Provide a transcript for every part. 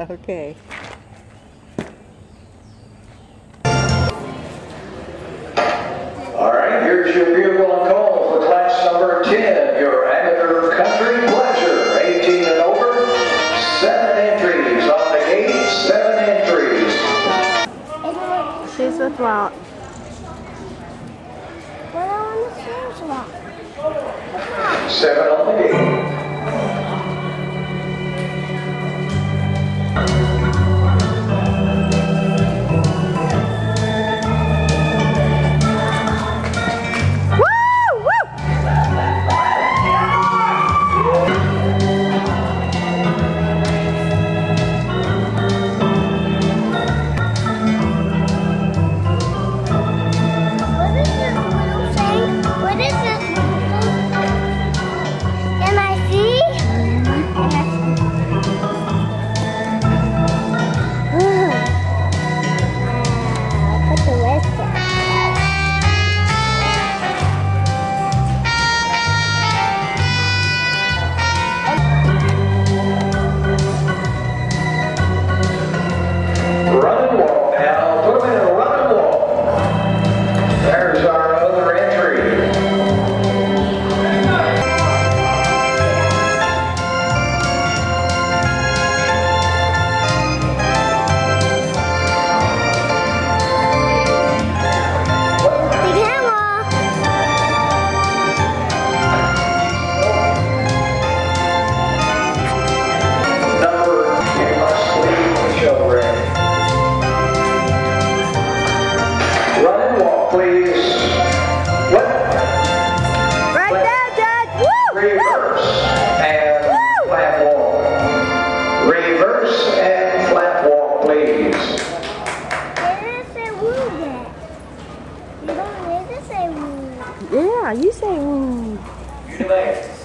okay. All right, here's your call for class number 10, your amateur country pleasure, 18 and over, seven entries on the seven entries. With Walt. Seven on the gate. you say woo. You.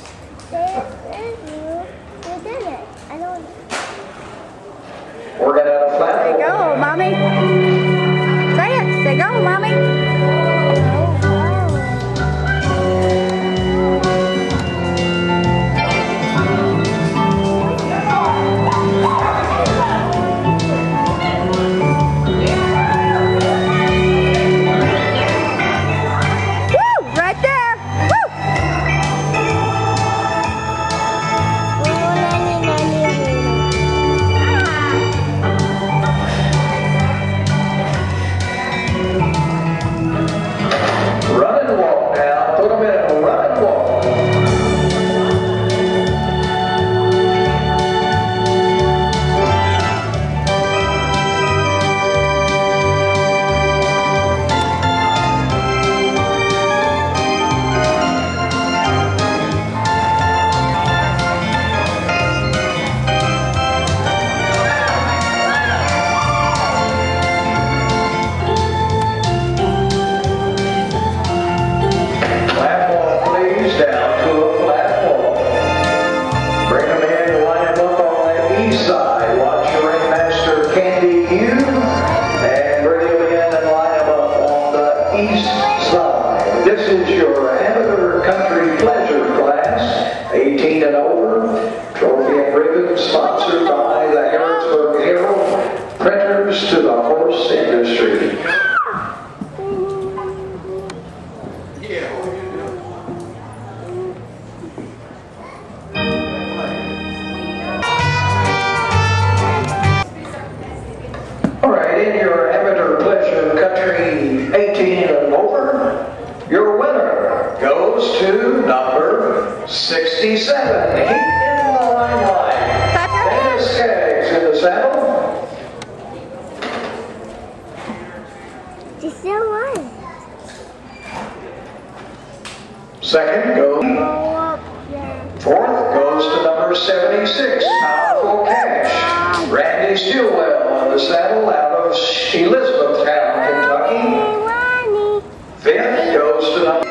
He keyed it over. 67, Heat in the limelight. line. Dennis Skaggs in the saddle. Just so one. Second goes. Fourth goes to number 76, Powerful Cash. Randy Stilwell on the saddle out of Elizabethtown, Kentucky. Fifth goes to number